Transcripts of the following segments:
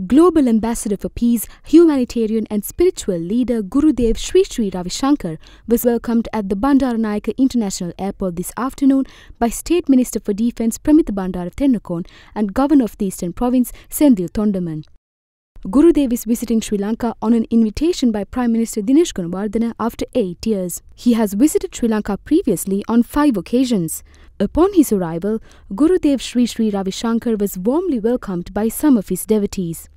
Global Ambassador for Peace, humanitarian and spiritual leader Gurudev Sri Sri Ravi Shankar was welcomed at the Bandaranaike International Airport this afternoon by State Minister for Defence Premitha Bandara Tennakoon and Governor of the Eastern Province Senthil Thondaman. Gurudev is visiting Sri Lanka on an invitation by Prime Minister Dinesh Gunawardena after eight years. He has visited Sri Lanka previously on five occasions. Upon his arrival, Gurudev Sri Sri Ravi Shankar was warmly welcomed by some of his devotees.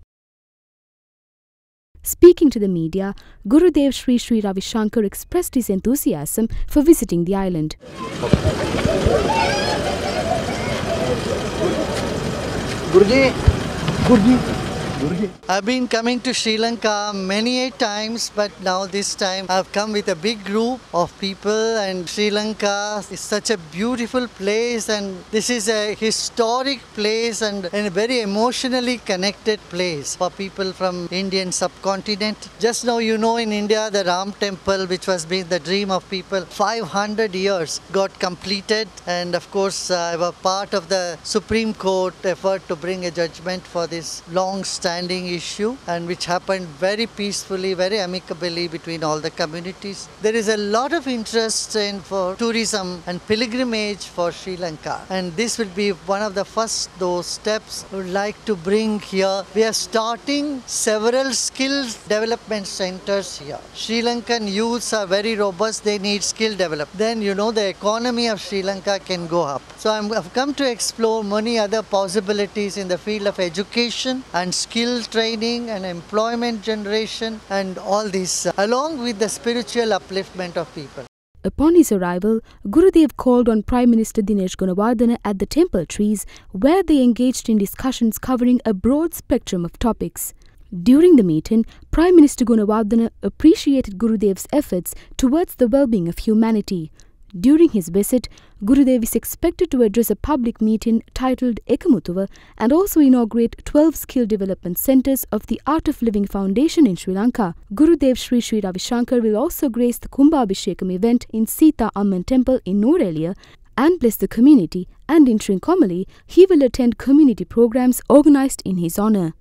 Speaking to the media, Gurudev Sri Sri Ravi Shankar expressed his enthusiasm for visiting the island. Guruji, Guruji. I've been coming to Sri Lanka many times, but now this time I've come with a big group of people, and Sri Lanka is such a beautiful place, and this is a historic place and, a very emotionally connected place for people from Indian subcontinent. Just now, you know, in India, the Ram Temple, which was been the dream of people, 500 years got completed, and of course, uh, I was part of the Supreme Court effort to bring a judgment for this long-standing standing issue and which happened very peacefully, very amicably between all the communities. There is a lot of interest in for tourism and pilgrimage for Sri Lanka and this will be one of the first those steps we would like to bring here. We are starting several skills development centers here. Sri Lankan youths are very robust, they need skill development. Then you know the economy of Sri Lanka can go up. So i have come to explore many other possibilities in the field of education and skill skill training and employment generation and all this, uh, along with the spiritual upliftment of people. Upon his arrival, Gurudev called on Prime Minister Dinesh Gunawardena at the temple trees, where they engaged in discussions covering a broad spectrum of topics. During the meeting, Prime Minister Gunawardena appreciated Gurudev's efforts towards the well-being of humanity. During his visit, Gurudev is expected to address a public meeting titled Ekamutuva and also inaugurate 12 skill development centers of the Art of Living Foundation in Sri Lanka. Gurudev Sri Sri Ravi Shankar will also grace the Kumbhabhishekam event in Sita Amman Temple in Nuwara and bless the community and in Trincomalee, he will attend community programs organized in his honor.